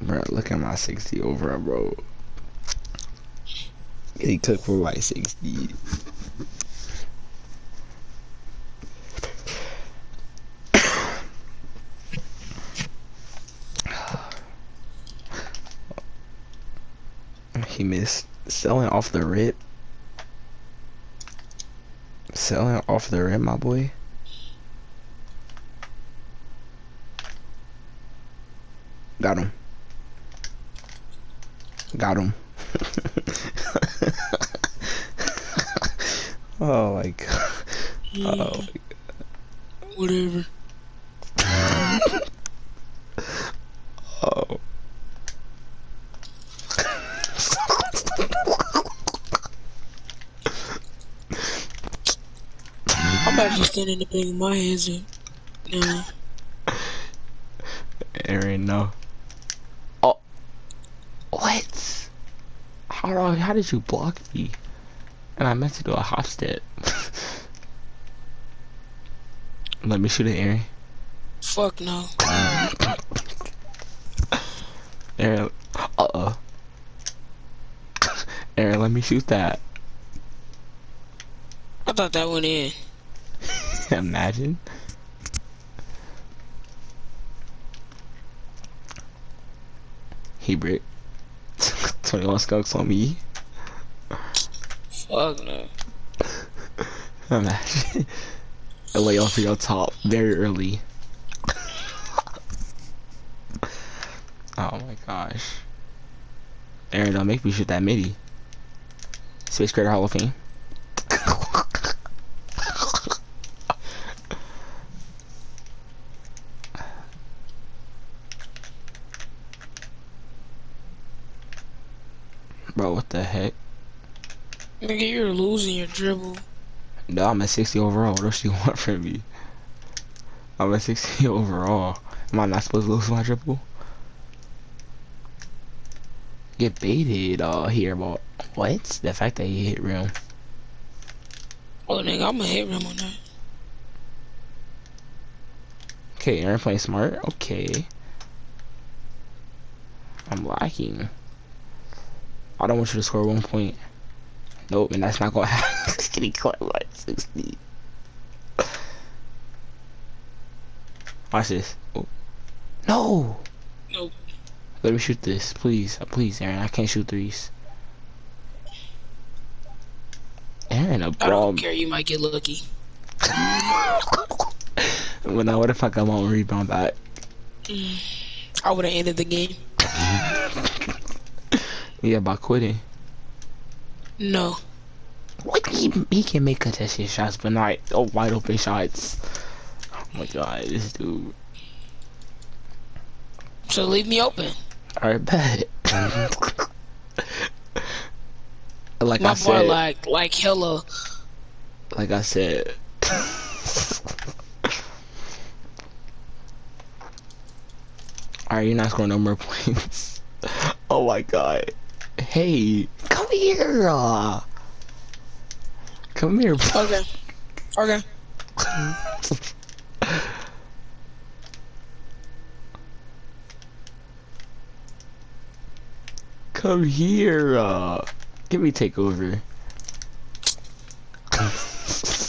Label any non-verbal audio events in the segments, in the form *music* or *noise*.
Bro, look at my 60 overall, bro. He took for my 60. *sighs* he missed selling off the rip. Selling off the rip, my boy. Got him. Got him. *laughs* oh my god. Oh my god. Whatever. Oh. I'm actually standing to bang my hands up. Nah. Aaron, no. Oh. What? How, how did you block me? And I meant to do a hop step. *laughs* Let me shoot it, Aaron. Fuck no. *laughs* Aaron, uh-oh. *laughs* Aaron, let me shoot that. I thought that went in. Imagine. Hebrew. 21 skunks on me. Fuck no. *laughs* Imagine. I lay off your top very early. *laughs* oh my gosh. Aaron, don't make me shoot that midi. Space Creator Hall of Fame. Bro, what the heck? Nigga, you're losing your dribble. No, I'm at 60 overall. What else do you *laughs* want from me? I'm at 60 *laughs* overall. Am I not supposed to lose my dribble? Get baited uh, here, but what? The fact that he hit rim. Oh, nigga, I'm gonna hit rim on that. Okay, Aaron playing smart. Okay. I'm lacking. I don't want you to score one point. Nope, and that's not gonna happen. It's getting caught like 60. Watch this. Oh. No! Nope. Let me shoot this, please. Uh, Please, Aaron. I can't shoot threes. Aaron, a I brawl. don't care, you might get lucky. *laughs* well, now what if I come on rebound back? *sighs* I would've ended the game. *laughs* Yeah, by quitting. No. What he, he can make contested shots, but not oh, wide open shots. Oh my god, this dude. So leave me open. Alright, bet. like My I boy said, like like hella like I said. Alright, you're not scoring no more points. *laughs* oh my god. Hey, come here. uh. Come here, bro. Okay. Okay. *laughs* Come here. Uh, give me take over. yeah,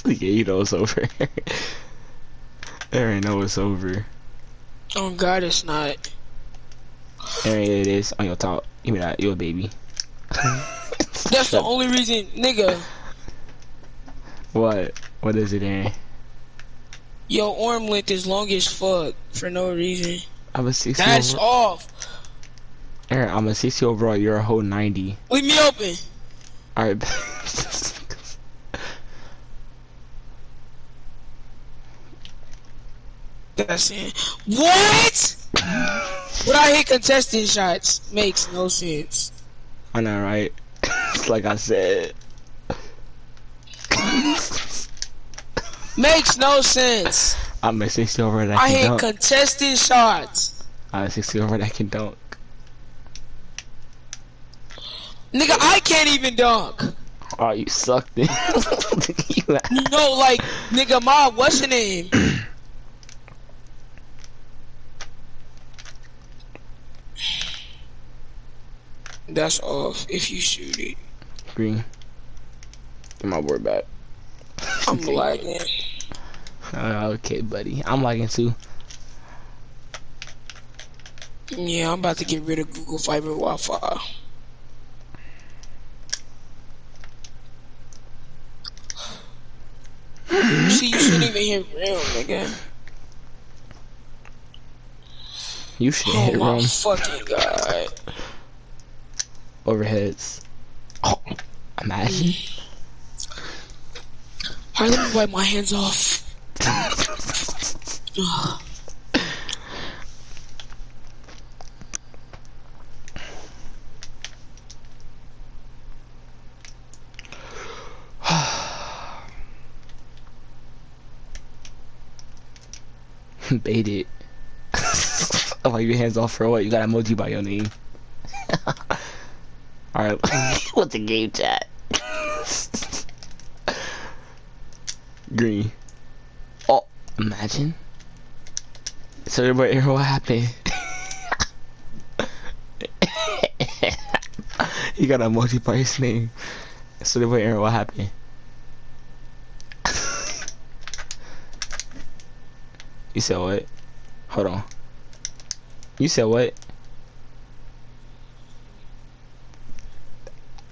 you know it's over. *laughs* Aaron, know it's over. Oh god it's not. Aaron, it is on your top. Give me that. You a baby. *laughs* That's the only reason nigga, What? What is it, Aaron? your arm length is long as fuck for no reason. I'm a 60 That's over- off. Aaron, I'm a 60 overall. You're a whole 90. Leave me open. Alright. *laughs* That's it. What? *laughs* But I hit contested shots makes no sense. I know, right? *laughs* It's like I said. Makes no sense. I'm a 60 over that I can hit contested shots. I'm a 60 over that can dunk. Nigga, I can't even dunk. Oh, you suck, then. *laughs* You- No, like, nigga, my, what's your name? *clears throat* That's off if you shoot it. Green. Get my board back. I'm *laughs* lagging. Uh, okay, buddy. I'm lagging too. Yeah, I'm about to get rid of Google Fiber Wi-Fi. *sighs* See, you shouldn't even hit real, nigga. You should Oh hit room. Oh my fucking god. Overheads. Oh, imagine. Alright, let me wipe my hands off. *sighs* Bait it. *laughs* I'm your hands off for what? You got emoji by your name. *laughs* Alright, what's *laughs* the game chat? Green. Oh, imagine. So everybody hear what happened. *laughs* he got by his name. So everybody hear what happened. you said what? Hold on. You said what?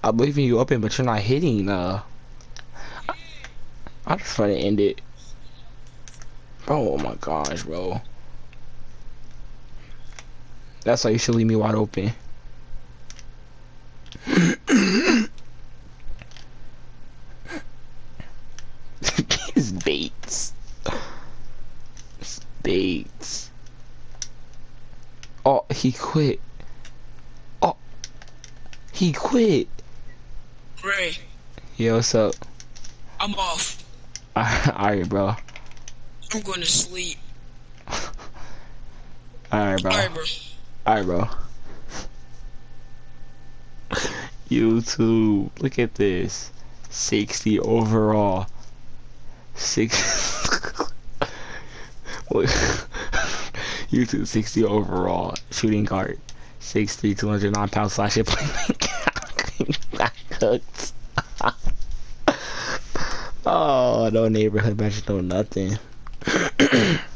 I believe in you open, but you're not hitting. Uh, I, I just trying to end it. Oh my gosh, bro. That's why you should leave me wide open. *laughs* It's baits. It's baits. Oh, he quit. Oh, he quit. Ray, Yo, what's up? I'm off. *laughs* Alright, bro. I'm going to sleep. *laughs* Alright, bro. Alright, bro. Alright, bro. YouTube, look at this. 60 overall. Six. *laughs* YouTube 60 overall. Shooting guard. 60, 209 pounds slash it got cooked. oh, no neighborhood match, no nothing. *clears throat*